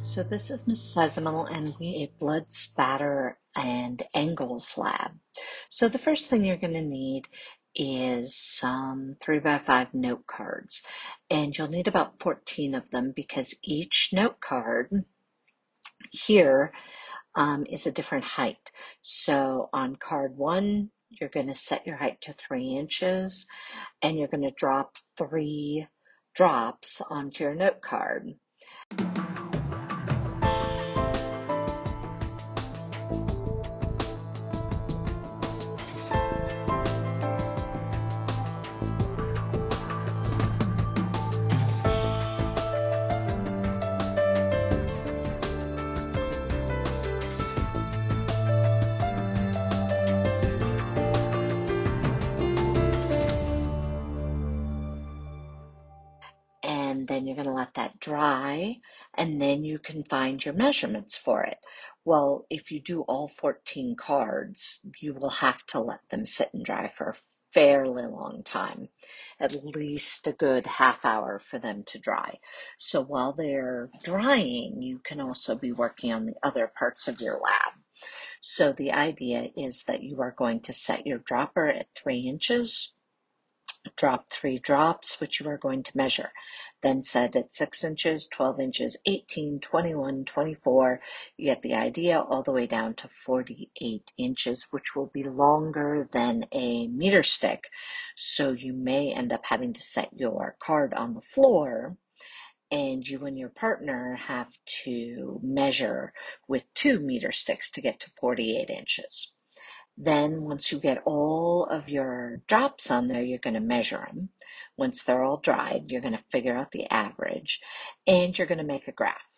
So this is Ms. Sezimal and we a blood spatter and angles lab. So the first thing you're going to need is some 3 by 5 note cards and you'll need about 14 of them because each note card here um, is a different height. So on card 1 you're going to set your height to 3 inches and you're going to drop 3 drops onto your note card. And then you're going to let that dry and then you can find your measurements for it. Well, if you do all 14 cards, you will have to let them sit and dry for a fairly long time, at least a good half hour for them to dry. So while they're drying, you can also be working on the other parts of your lab. So the idea is that you are going to set your dropper at three inches drop three drops, which you are going to measure. Then set at 6 inches, 12 inches, 18, 21, 24. You get the idea all the way down to 48 inches, which will be longer than a meter stick. So you may end up having to set your card on the floor and you and your partner have to measure with two meter sticks to get to 48 inches. Then once you get all of your drops on there, you're going to measure them. Once they're all dried, you're going to figure out the average and you're going to make a graph.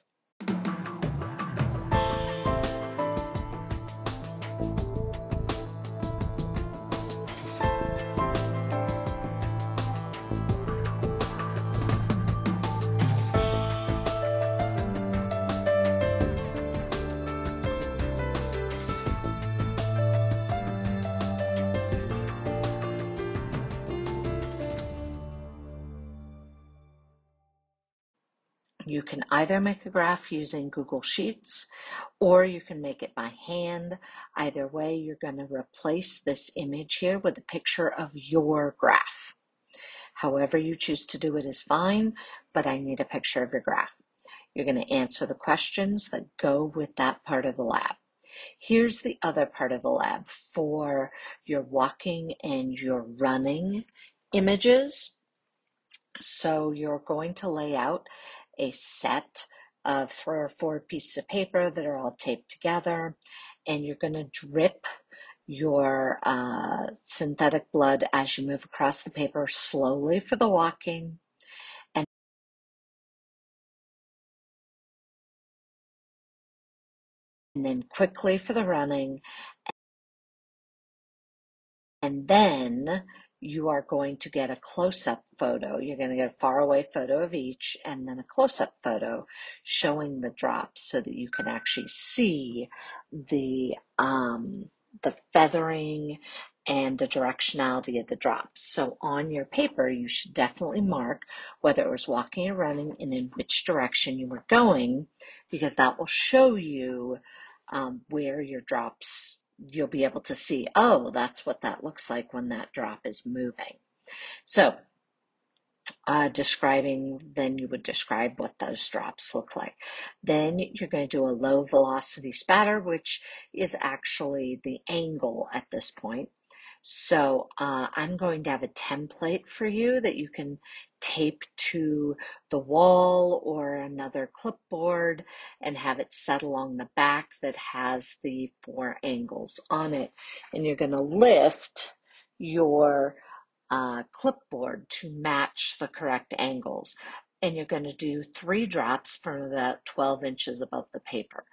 You can either make a graph using Google Sheets or you can make it by hand. Either way, you're going to replace this image here with a picture of your graph. However you choose to do it is fine, but I need a picture of your graph. You're going to answer the questions that go with that part of the lab. Here's the other part of the lab for your walking and your running images. So you're going to lay out a set of three or four pieces of paper that are all taped together, and you're going to drip your uh, synthetic blood as you move across the paper slowly for the walking. And and then quickly for the running. And then you are going to get a close-up photo. You're going to get a far away photo of each and then a close-up photo showing the drops so that you can actually see the um, the feathering and the directionality of the drops. So on your paper, you should definitely mark whether it was walking or running and in which direction you were going because that will show you um, where your drops you'll be able to see, oh, that's what that looks like when that drop is moving. So, uh, describing, then you would describe what those drops look like. Then you're going to do a low velocity spatter, which is actually the angle at this point. So uh, I'm going to have a template for you that you can tape to the wall or another clipboard and have it set along the back that has the four angles on it. And you're going to lift your uh, clipboard to match the correct angles. And you're going to do three drops from about 12 inches above the paper.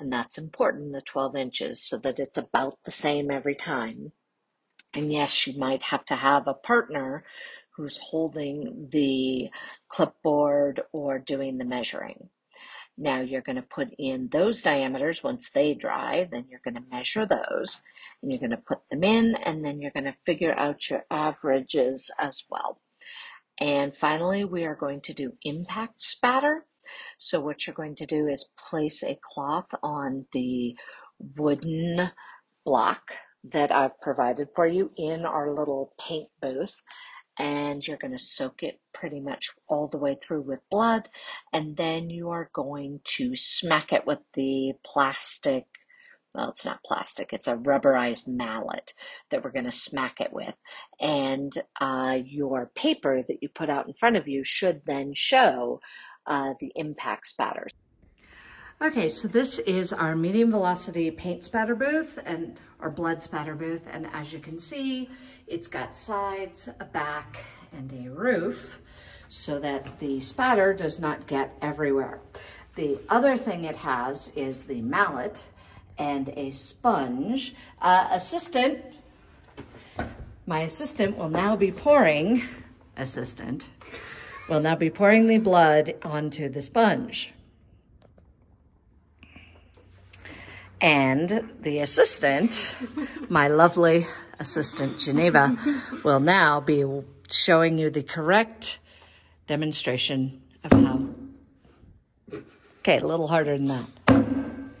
And that's important, the 12 inches, so that it's about the same every time. And yes, you might have to have a partner who's holding the clipboard or doing the measuring. Now you're going to put in those diameters once they dry, then you're going to measure those and you're going to put them in and then you're going to figure out your averages as well. And finally, we are going to do impact spatter. So what you're going to do is place a cloth on the wooden block that I've provided for you in our little paint booth and you're going to soak it pretty much all the way through with blood and then you are going to smack it with the plastic well it's not plastic it's a rubberized mallet that we're going to smack it with. And uh, your paper that you put out in front of you should then show uh, the impact spatters Okay, so this is our medium velocity paint spatter booth and our blood spatter booth. And as you can see, it's got sides, a back, and a roof so that the spatter does not get everywhere. The other thing it has is the mallet and a sponge. Uh, assistant, my assistant will now be pouring, assistant, will now be pouring the blood onto the sponge. And the assistant, my lovely assistant Geneva, will now be showing you the correct demonstration of how. Okay, a little harder than that.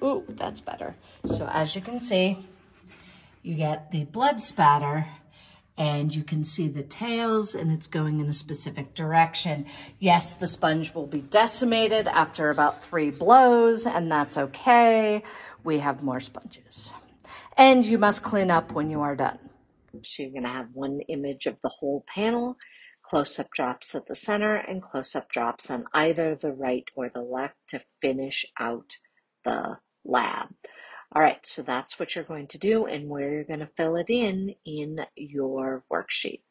Ooh, that's better. So as you can see, you get the blood spatter and you can see the tails and it's going in a specific direction. Yes, the sponge will be decimated after about three blows and that's okay. We have more sponges. And you must clean up when you are done. So you're gonna have one image of the whole panel, close-up drops at the center and close-up drops on either the right or the left to finish out the lab. All right, so that's what you're going to do and where you're going to fill it in in your worksheet.